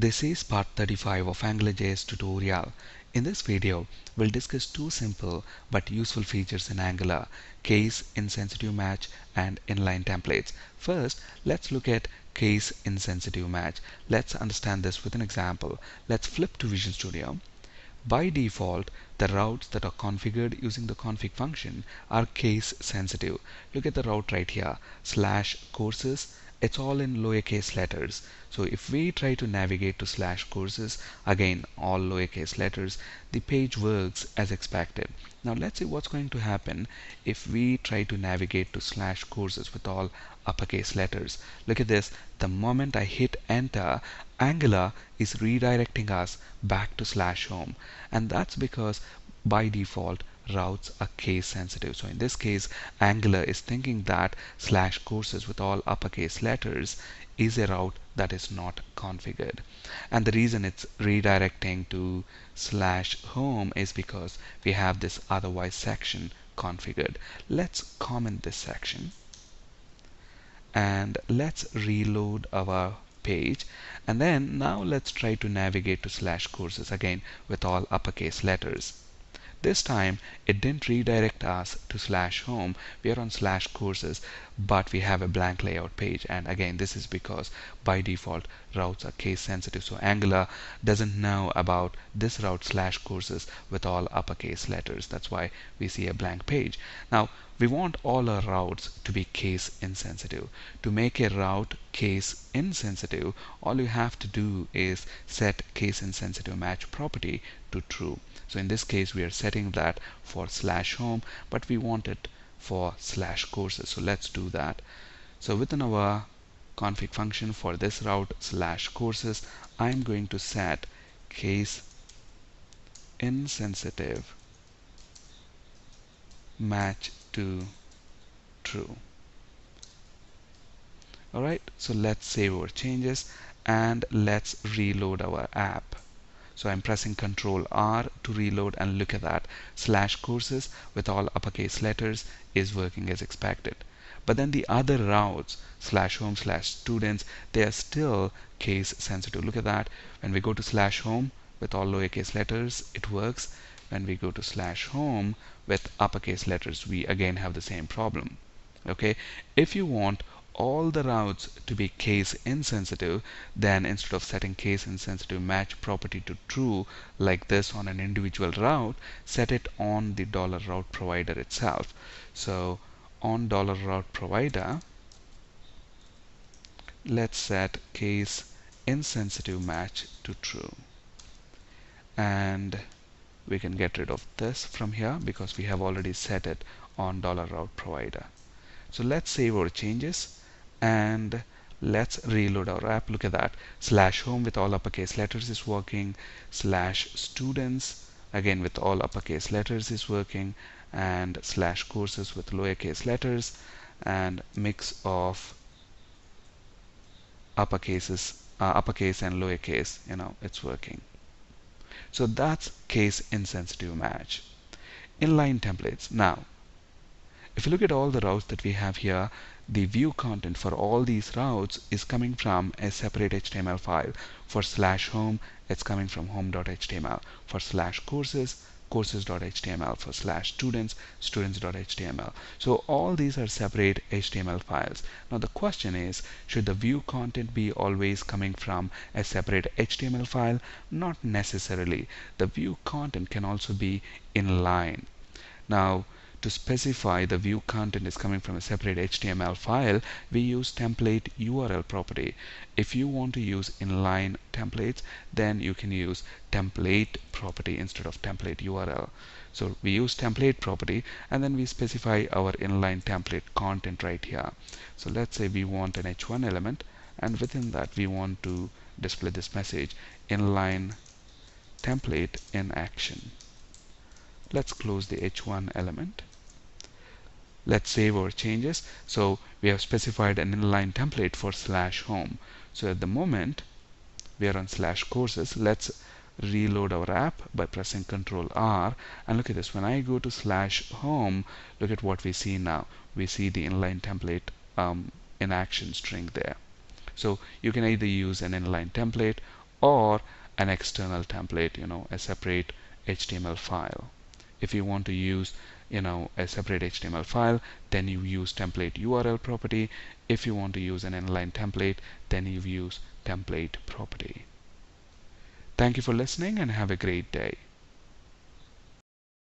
This is part 35 of AngularJS tutorial. In this video, we'll discuss two simple but useful features in Angular, case insensitive match and inline templates. First, let's look at case insensitive match. Let's understand this with an example. Let's flip to Visual Studio. By default, the routes that are configured using the config function are case sensitive. Look at the route right here, slash courses it's all in lowercase letters. So if we try to navigate to slash courses, again all lowercase letters, the page works as expected. Now let's see what's going to happen if we try to navigate to slash courses with all uppercase letters. Look at this. The moment I hit enter, Angular is redirecting us back to slash home. And that's because by default routes are case sensitive. So in this case, Angular is thinking that slash courses with all uppercase letters is a route that is not configured. And the reason it's redirecting to slash home is because we have this otherwise section configured. Let's comment this section and let's reload our page and then now let's try to navigate to slash courses again with all uppercase letters this time it didn't redirect us to slash home. We are on slash courses, but we have a blank layout page. And again, this is because by default routes are case sensitive. So Angular doesn't know about this route slash courses with all uppercase letters. That's why we see a blank page. Now we want all our routes to be case insensitive. To make a route case insensitive, all you have to do is set case insensitive match property to true. So in this case, we are setting that for slash home, but we want it for slash courses. So let's do that. So within our config function for this route slash courses, I'm going to set case insensitive match to true. Alright, so let's save our changes and let's reload our app. So I'm pressing Control R to reload and look at that. Slash courses with all uppercase letters is working as expected. But then the other routes, slash home, slash students, they are still case sensitive. Look at that. When we go to slash home with all lowercase letters, it works. When we go to slash home with uppercase letters, we again have the same problem. Okay. If you want all the routes to be case insensitive, then instead of setting case insensitive match property to true like this on an individual route, set it on the dollar route provider itself. So on dollar route provider, let's set case insensitive match to true. And we can get rid of this from here because we have already set it on dollar route provider. So let's save our changes and let's reload our app. Look at that. Slash home with all uppercase letters is working. Slash students again with all uppercase letters is working. And slash courses with lowercase letters. And mix of uppercases uh, uppercase and lowercase you know it's working. So that's case insensitive match. Inline templates. Now if you look at all the routes that we have here the view content for all these routes is coming from a separate HTML file. For slash home, it's coming from home.html. For slash courses, courses.html. For slash students, students.html. So all these are separate HTML files. Now the question is, should the view content be always coming from a separate HTML file? Not necessarily. The view content can also be inline. Now, to specify the view content is coming from a separate HTML file, we use template URL property. If you want to use inline templates, then you can use template property instead of template URL. So we use template property and then we specify our inline template content right here. So let's say we want an h1 element and within that we want to display this message inline template in action. Let's close the h1 element let's save our changes. So we have specified an inline template for slash home. So at the moment we are on slash courses. Let's reload our app by pressing Ctrl R. And look at this. When I go to slash home look at what we see now. We see the inline template um, in action string there. So you can either use an inline template or an external template you know a separate HTML file. If you want to use you know a separate HTML file then you use template URL property. If you want to use an inline template then you use template property. Thank you for listening and have a great day